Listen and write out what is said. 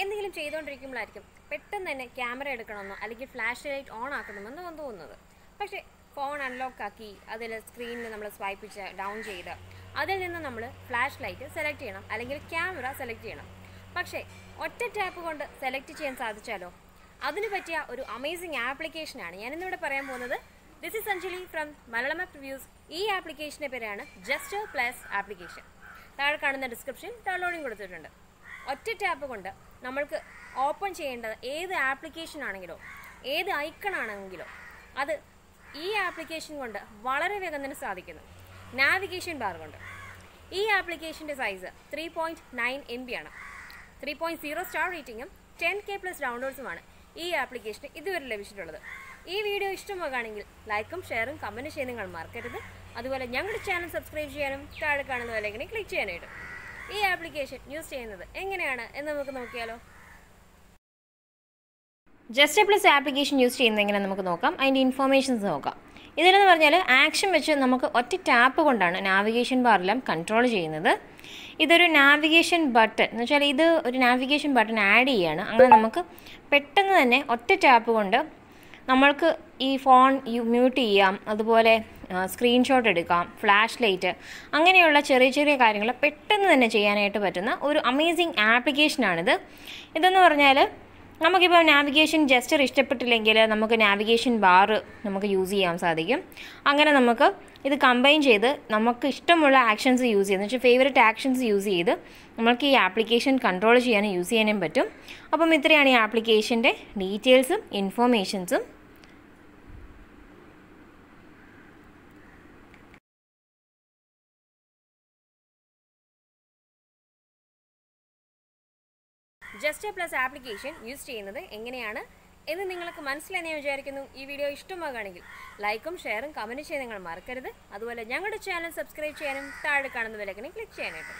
എന്തെങ്കിലും ചെയ്തുകൊണ്ടിരിക്കുമ്പോഴായിരിക്കും പെട്ടെന്ന് തന്നെ ക്യാമറ എടുക്കണമെന്നോ അല്ലെങ്കിൽ ഫ്ലാഷ് ലൈറ്റ് ഓൺ ആക്കണമെന്നോ തോന്നുന്നത്. പക്ഷേ ഫോൺ അൺലോക്ക് ആക്കി അതിൽ സ്ക്രീനിൽ നമ്മൾ സ്വൈപ്പ് ചെയ്ത് ഡൗൺ ചെയ്ത് അതിൽ നിന്ന് നമ്മൾ ഫ്ലാഷ് ലൈറ്റ് സെലക്ട് ചെയ്യണം അല്ലെങ്കിൽ ക്യാമറ സെലക്ട് ചെയ്യണം. പക്ഷേ ഒറ്റ ടാപ്പ് കൊണ്ട് സെലക്ട് ചെയ്യാൻ സാധിച്ചാലോ? അതിന് പറ്റിയ ഒരു അമേസിങ് ആപ്ലിക്കേഷനാണ് ഞാനിന്നിവിടെ പറയാൻ പോകുന്നത്. This is Anjali from Malayalam reviews ഈ ആപ്ലിക്കേഷന്റെ പേരാണ് ജസ്റ്റ് പ്ലസ് ആപ്ലിക്കേഷൻ താഴെ കാണുന്ന ഡിസ്ക്രിപ്ഷൻ ഡൗൺലോഡിങ് കൊടുത്തിട്ടുണ്ട്. ഒറ്റ ടാപ്പ് കൊണ്ട് നമ്മൾക്ക് ഓപ്പൺ ചെയ്യേണ്ടത് ഏത് ആപ്ലിക്കേഷൻ ആണെങ്കിലോ ഏത് ഐക്കൺ ആണെങ്കിലോ അത് ഈ ആപ്ലിക്കേഷൻ കൊണ്ട് വളരെ വേഗം തന്നെ സാധിക്കുന്നു. നാവിഗേഷൻ ബാർ കൊണ്ട്. ഈ ആപ്ലിക്കേഷന്റെ size three point nine M B ആണ്. ത്രീ പോയിന്റ് സീറോ സ്റ്റാർ റേറ്റിങ്ങും ടെൻ കെ പ്ലസ് ഡൗൺലോഡ്സുമാണ് ഈ ആപ്ലിക്കേഷന് ഇതുവരെ ലഭിച്ചിട്ടുള്ളത്. ഈ വീഡിയോ ഇഷ്ടമാകുകയാണെങ്കിൽ ലൈക്കും ഷെയറും കമന്റ് ചെയ്യാൻ നിങ്ങൾ മറക്കരുത്. അതുപോലെ ഞങ്ങളുടെ ചാനൽ സബ്സ്ക്രൈബ് ചെയ്യാനും താഴെ കാണുന്ന വിലങ്ങനെ ക്ലിക്ക് ചെയ്യാനായിട്ട്. ഈ ആപ്ലിക്കേഷൻ യൂസ് ചെയ്യുന്നത് എങ്ങനെയാണ് എന്ന് നമുക്ക് നോക്കിയാലോ. ജസ്റ്റ് പ്ലസ് ആപ്ലിക്കേഷൻ യൂസ് ചെയ്യുന്നത് എങ്ങനെ നമുക്ക് നോക്കാം. അതിന്റെ ഇൻഫോർമേഷൻസ് നോക്കാം. ഇതിലെന്ന് പറഞ്ഞാൽ ആക്ഷൻ വെച്ച് നമുക്ക് ഒറ്റ ടാപ്പ് കൊണ്ടാണ് നാവിഗേഷൻ ബാറെല്ലാം കൺട്രോൾ ചെയ്യുന്നത്. ഇതൊരു നാവിഗേഷൻ ബട്ടൺ എന്ന് വെച്ചാൽ ഇത് ഒരു നാവിഗേഷൻ ബട്ടൺ ആഡ് ചെയ്യുകയാണ് അങ്ങനെ നമുക്ക് പെട്ടെന്ന് തന്നെ ഒറ്റ ടാപ്പ് കൊണ്ട് നമ്മൾക്ക് ഈ ഫോൺ മ്യൂട്ട് ചെയ്യാം. അതുപോലെ സ്ക്രീൻഷോട്ട് എടുക്കാം ഫ്ലാഷ് ലൈറ്റ് അങ്ങനെയുള്ള ചെറിയ ചെറിയ കാര്യങ്ങൾ പെട്ടെന്ന് തന്നെ ചെയ്യാനായിട്ട് പറ്റുന്ന ഒരു അമേസിങ് ആപ്ലിക്കേഷനാണിത് ഇതെന്ന് പറഞ്ഞാൽ നമുക്കിപ്പോൾ നാവിഗേഷൻ ജസ്റ്റർ ഇഷ്ടപ്പെട്ടില്ലെങ്കിൽ നമുക്ക് നാവിഗേഷൻ ബാർ നമുക്ക് യൂസ് ചെയ്യാൻ സാധിക്കും. അങ്ങനെ നമുക്ക് ഇത് കമ്പൈൻ ചെയ്ത് നമുക്ക് ഇഷ്ടമുള്ള ആക്ഷൻസ് യൂസ് ചെയ്യുന്നത് വെച്ചാൽ ഫേവററ്റ് ആക്ഷൻസ് യൂസ് ചെയ്ത് നമുക്ക് ഈ ആപ്ലിക്കേഷൻ കൺട്രോൾ ചെയ്യാനും യൂസ് ചെയ്യാനും പറ്റും. അപ്പം ഇത്രയാണ് ഈ ആപ്ലിക്കേഷന്റെ ഡീറ്റെയിൽസും ഇൻഫോർമേഷൻസും ജസ്റ്റ് പ്ലസ് ആപ്ലിക്കേഷൻ യൂസ് ചെയ്യുന്നത് എങ്ങനെയാണ് എന്ന് നിങ്ങൾക്ക് മനസ്സിലായി ഞാൻ വിചാരിക്കുന്നു. ഈ വീഡിയോ ഇഷ്ടമാകുകയാണെങ്കിൽ ലൈക്കും ഷെയറും കമന്റ് ചെയ്യാൻ നിങ്ങൾ മറക്കരുത്. അതുപോലെ ഞങ്ങളുടെ ചാനൽ സബ്സ്ക്രൈബ് ചെയ്യാനും താഴെ കാണുന്ന വിലക്കിനെ ക്ലിക്ക് ചെയ്യാനായിട്ട്